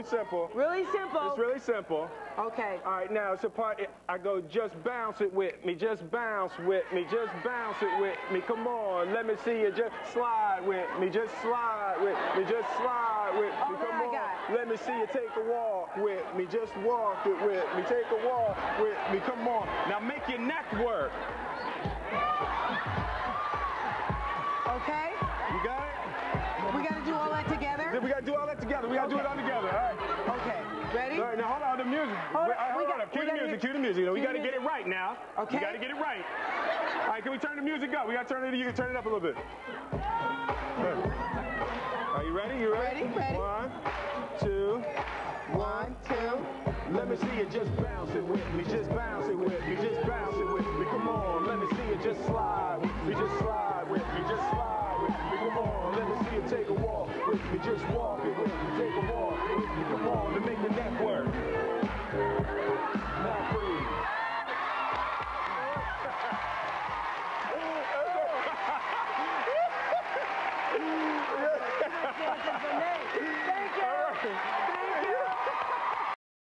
really simple. Really simple. It's really simple. Okay. All right, now it's a part. I go, just bounce it with me, just bounce with me, just bounce it with me. Come on, let me see you. Just slide with me, just slide with me, just slide with me. Okay, Come on, let me see you take a walk with me, just walk it with me, take a walk with me. Come on, now make your neck work. Okay. You got it? We got to do all gotta do all that together. We gotta do it all together. All right. Okay. Ready? All right, now hold on, the music. Hold Wait, we hold got- on. Cue we the music, get- cue the music. You know, we gotta the get it right now. Okay. We gotta get it right. All right, can we turn the music up? We gotta turn it, you can turn it up a little bit. Are you ready? You ready? Ready, ready. One, two, One, two. let me see you just bounce it with me, just bounce it with me, just bounce it with me. Come on, let me see you just slide me, just slide just walk it with me, take a walk with me. Come on, to make the neck work. Now breathe. Thank you.